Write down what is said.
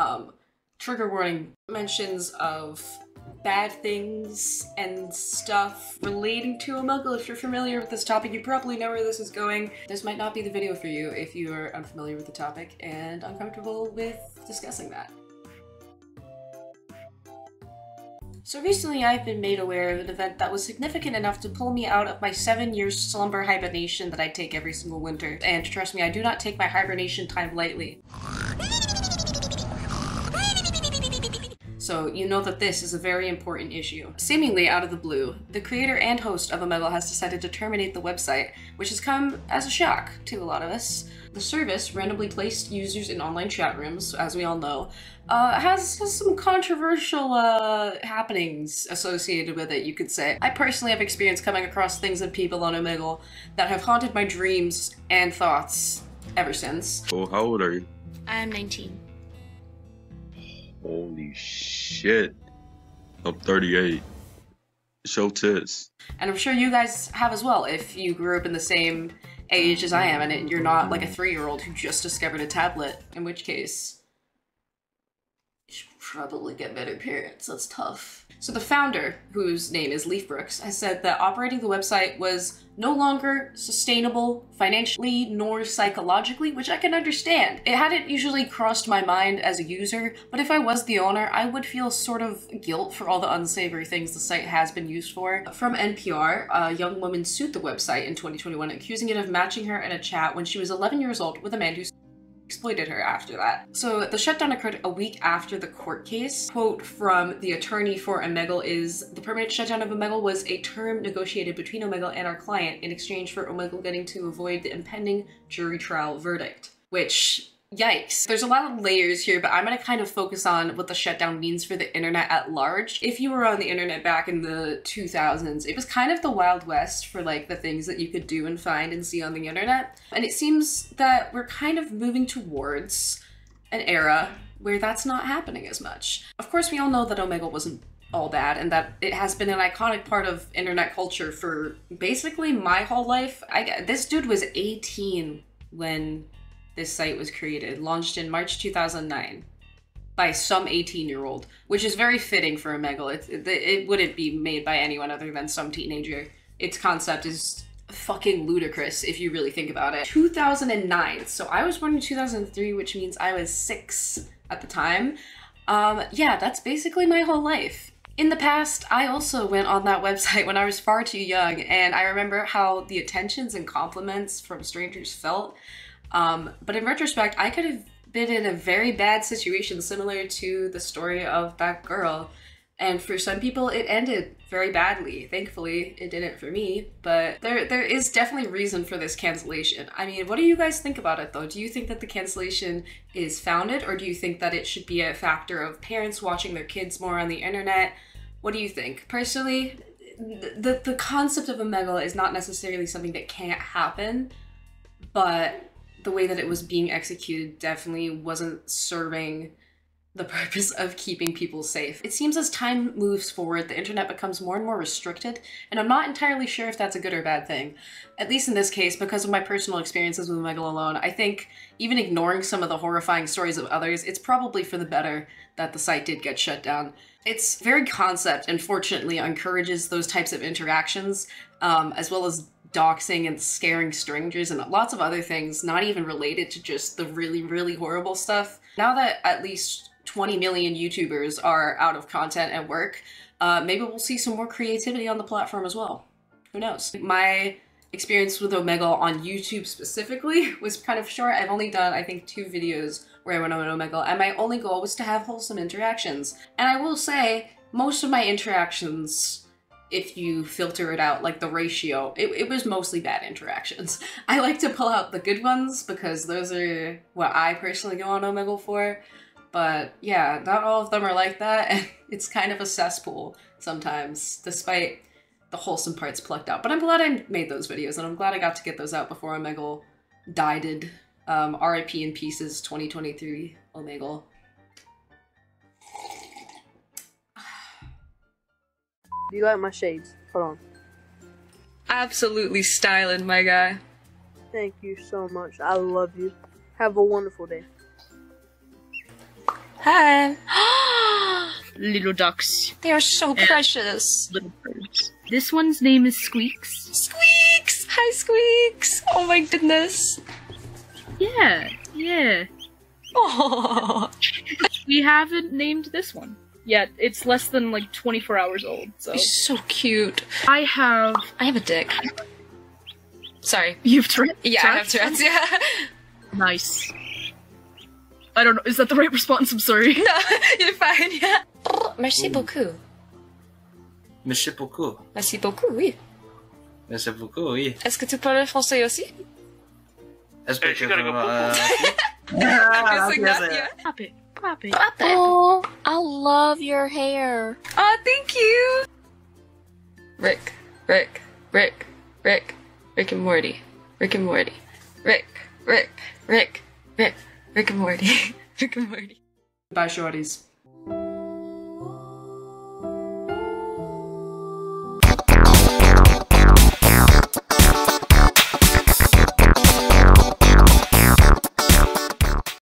Um, trigger warning mentions of bad things and stuff relating to Omegle. If you're familiar with this topic, you probably know where this is going. This might not be the video for you if you are unfamiliar with the topic and uncomfortable with discussing that. So recently I've been made aware of an event that was significant enough to pull me out of my seven years slumber hibernation that I take every single winter. And trust me, I do not take my hibernation time lightly. So you know that this is a very important issue. Seemingly out of the blue, the creator and host of Omegle has decided to terminate the website, which has come as a shock to a lot of us. The service randomly placed users in online chat rooms, as we all know, uh, has, has some controversial uh, happenings associated with it, you could say. I personally have experienced coming across things and people on Omegle that have haunted my dreams and thoughts ever since. Oh, how old are you? I'm 19. Holy shit. I'm 38. Show tits. And I'm sure you guys have as well if you grew up in the same age as I am and you're not like a three year old who just discovered a tablet, in which case, should probably get better parents. That's tough. So the founder, whose name is Leif Brooks, has said that operating the website was no longer sustainable financially nor psychologically, which I can understand. It hadn't usually crossed my mind as a user, but if I was the owner, I would feel sort of guilt for all the unsavory things the site has been used for. From NPR, a young woman sued the website in 2021, accusing it of matching her in a chat when she was 11 years old with a man who exploited her after that. So the shutdown occurred a week after the court case. Quote from the attorney for Omegle is, the permanent shutdown of Omegle was a term negotiated between Omegle and our client in exchange for Omegle getting to avoid the impending jury trial verdict. Which Yikes. There's a lot of layers here, but I'm going to kind of focus on what the shutdown means for the internet at large. If you were on the internet back in the 2000s, it was kind of the Wild West for like the things that you could do and find and see on the internet. And it seems that we're kind of moving towards an era where that's not happening as much. Of course, we all know that Omegle wasn't all bad and that it has been an iconic part of internet culture for basically my whole life. I this dude was 18 when this site was created, launched in March 2009 by some 18 year old, which is very fitting for Omegle. It, it, it wouldn't be made by anyone other than some teenager. Its concept is fucking ludicrous if you really think about it. 2009. So I was born in 2003, which means I was six at the time. Um, yeah, that's basically my whole life. In the past, I also went on that website when I was far too young, and I remember how the attentions and compliments from strangers felt. Um, but in retrospect, I could have been in a very bad situation similar to the story of that girl. And for some people, it ended very badly. Thankfully, it didn't for me. But there, there is definitely reason for this cancellation. I mean, what do you guys think about it, though? Do you think that the cancellation is founded, or do you think that it should be a factor of parents watching their kids more on the internet? What do you think? Personally, the the concept of Omegle is not necessarily something that can't happen, but the way that it was being executed definitely wasn't serving the purpose of keeping people safe. It seems as time moves forward, the internet becomes more and more restricted, and I'm not entirely sure if that's a good or bad thing. At least in this case, because of my personal experiences with Omegle I think even ignoring some of the horrifying stories of others, it's probably for the better that the site did get shut down. Its very concept, unfortunately, encourages those types of interactions, um, as well as doxing and scaring strangers and lots of other things not even related to just the really really horrible stuff now that at least 20 million youtubers are out of content and work uh, maybe we'll see some more creativity on the platform as well who knows my experience with omegle on youtube specifically was kind of short i've only done i think two videos where i went on omegle and my only goal was to have wholesome interactions and i will say most of my interactions if you filter it out, like the ratio, it, it was mostly bad interactions. I like to pull out the good ones because those are what I personally go on Omegle for. But yeah, not all of them are like that, and it's kind of a cesspool sometimes, despite the wholesome parts plucked out. But I'm glad I made those videos, and I'm glad I got to get those out before Omegle died. Um, RIP in pieces 2023 Omegle. Do you like my shades? Hold on. Absolutely styling, my guy. Thank you so much. I love you. Have a wonderful day. Hi. little ducks, they are so precious. little birds. This one's name is Squeaks. Squeaks! Hi, Squeaks! Oh my goodness. Yeah, yeah. Oh. We haven't named this one yet. It's less than like 24 hours old, so. He's so cute. I have. I have a dick. Sorry. You've tried? Yeah, I have Tourette's. Yeah. Nice. I don't know. Is that the right response? I'm sorry. no, you're fine. Yeah. Merci mm. beaucoup. Merci beaucoup. Merci beaucoup. Oui. Merci beaucoup, oui. Est-ce que tu parles français aussi? Est-ce que tu you gotta go euh, Yes, yes, not uh, yet. Pop it. Pop it. Oh, I love your hair. Oh, thank you. Rick, Rick, Rick, Rick, Rick and Morty, Rick and Morty, Rick, Rick, Rick, Rick, Rick and Morty, Rick and Morty. Bye, shorties.